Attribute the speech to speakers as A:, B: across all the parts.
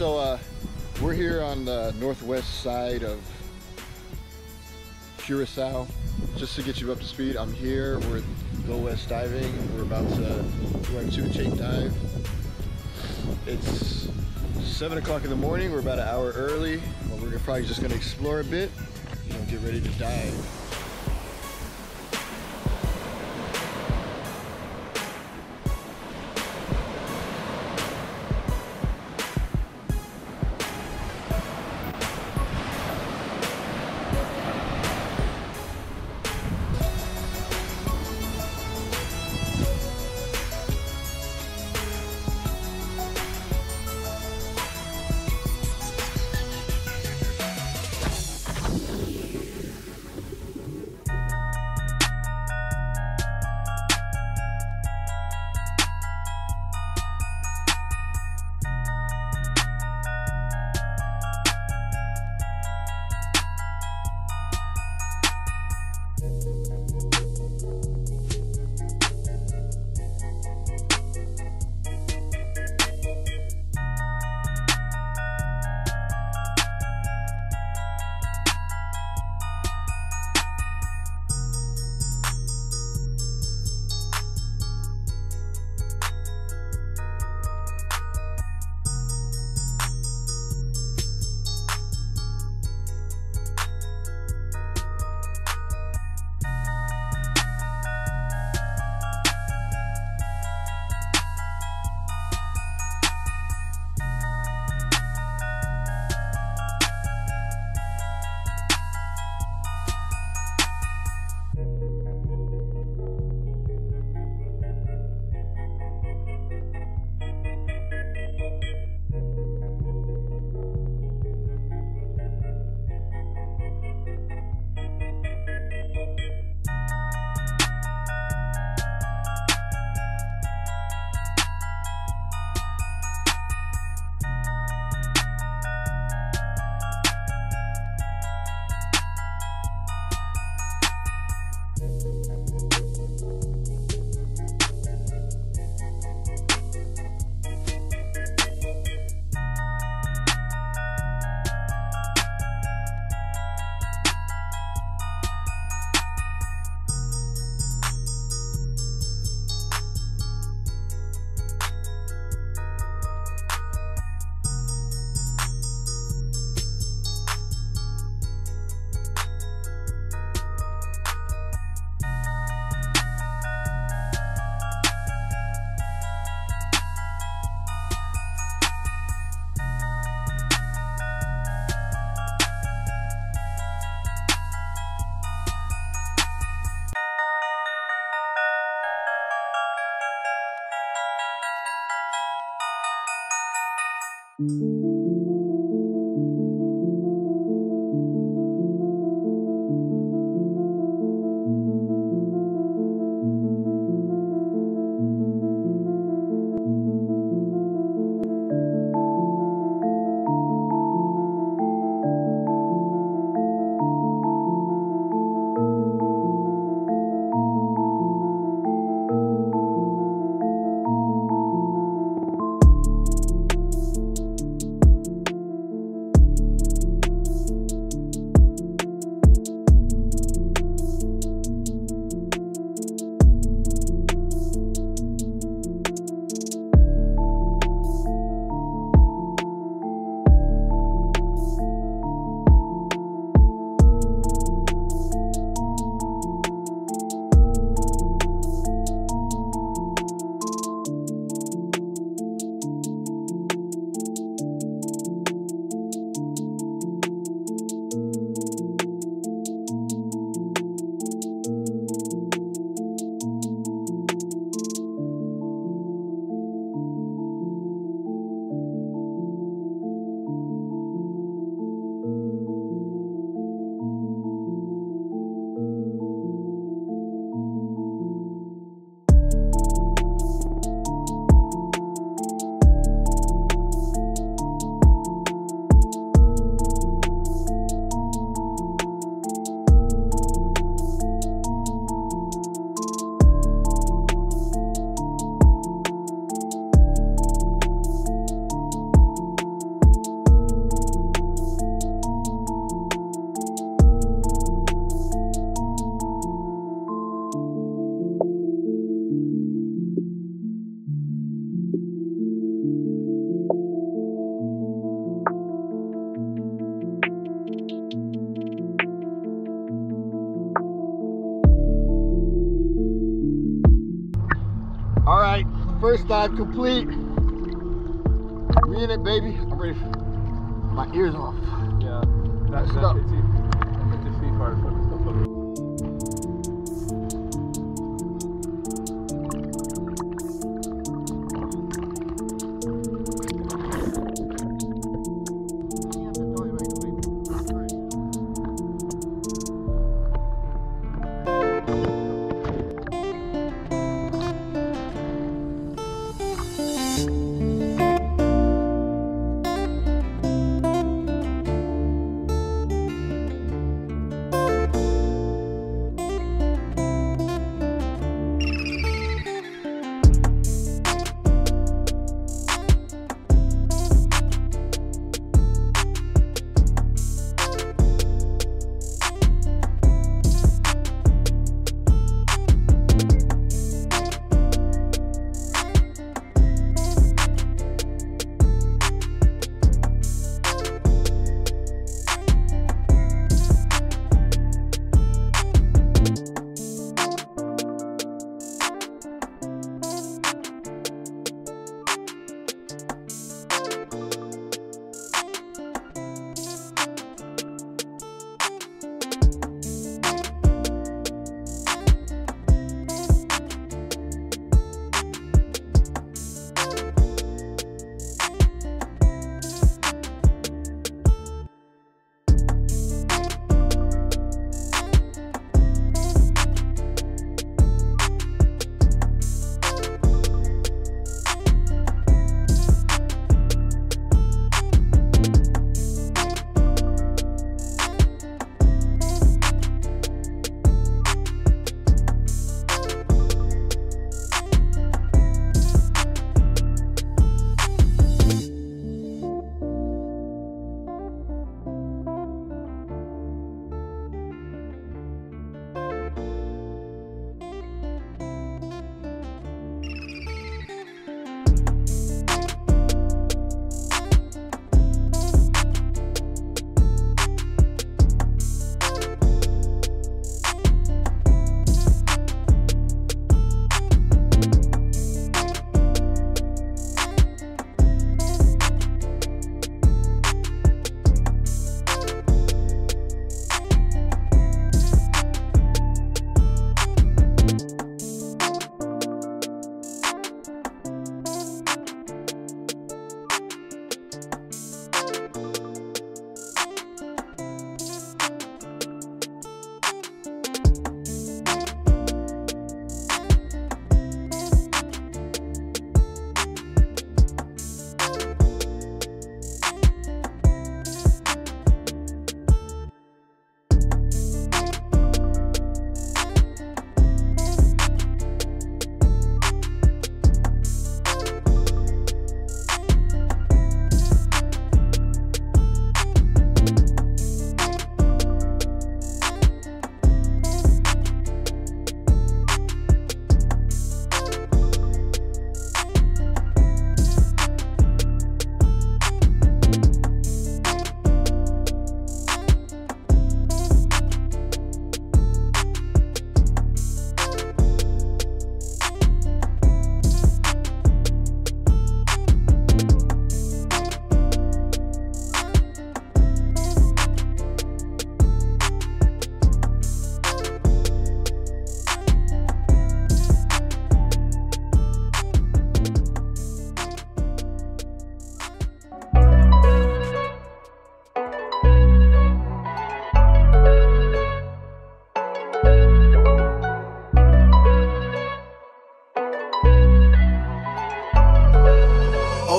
A: so uh, we're here on the northwest side of Curacao. Just to get you up to speed, I'm here. We're at Go West Diving. We're about to do our two take dive. It's seven o'clock in the morning. We're about an hour early. But we're probably just gonna explore a bit. You know, get ready to dive. Música First dive complete. We in it, baby. I'm ready. My ears off.
B: Yeah, daar,
A: Let's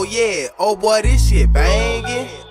C: Oh yeah, oh boy, this shit banging.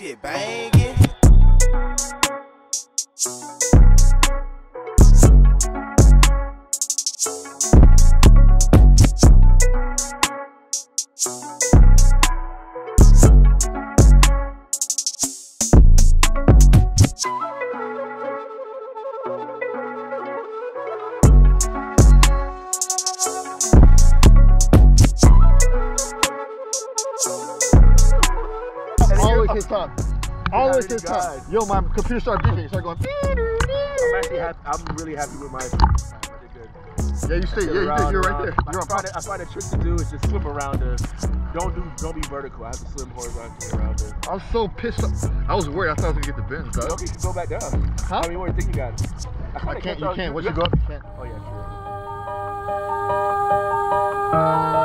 C: Shit banging.
A: Yo, my computer started beeping. It started going.
B: I'm actually happy. I'm really happy with my. I.
A: Yeah, you stay. Yeah, you did. You're right there.
B: I
A: You're on
B: find, it, I find a trick to do is just swim around the. Don't do. Don't be vertical. I have to swim horizontally around the.
A: I was so pissed. off. I was worried. I thought I was gonna get the bins, dog.
B: Okay, you can go back down.
A: Huh?
B: How many more do you think you got?
A: I can't. You can't. Once you go up, you can't.
B: Oh yeah, true.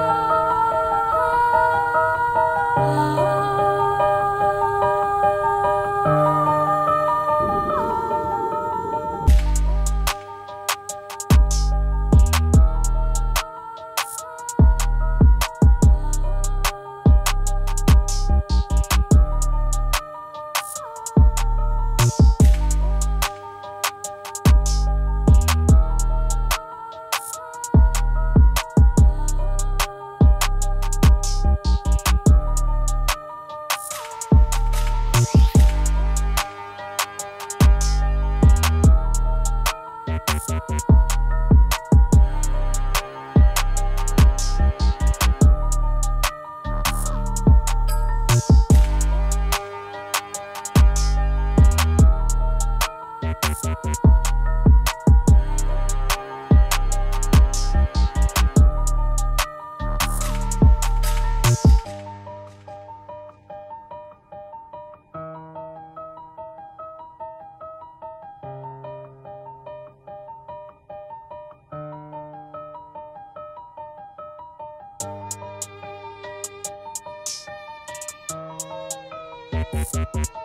A: Música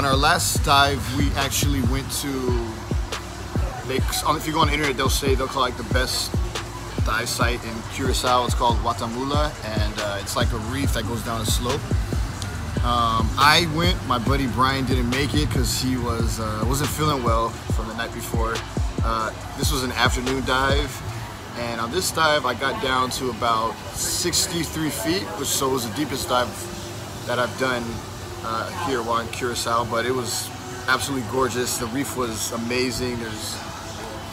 A: On our last dive, we actually went to Lake. If you go on the internet, they'll say they'll call like the best dive site in Curacao. It's called Watamula, and uh, it's like a reef that goes down a slope. Um, I went. My buddy Brian didn't make it because he was uh, wasn't feeling well from the night before. Uh, this was an afternoon dive, and on this dive I got down to about 63 feet, which so was the deepest dive that I've done uh, here while in Curacao. But it was absolutely gorgeous. The reef was amazing. There's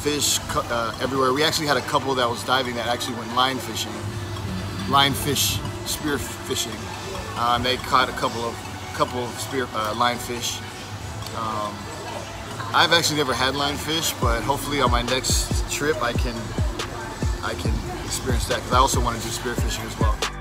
A: fish uh, everywhere. We actually had a couple that was diving that actually went line fishing, line fish, spear fishing. Um, they caught a couple of couple of spear uh, lionfish. Um, I've actually never had lionfish, but hopefully on my next trip I can I can experience that because I also want to do spearfishing as well.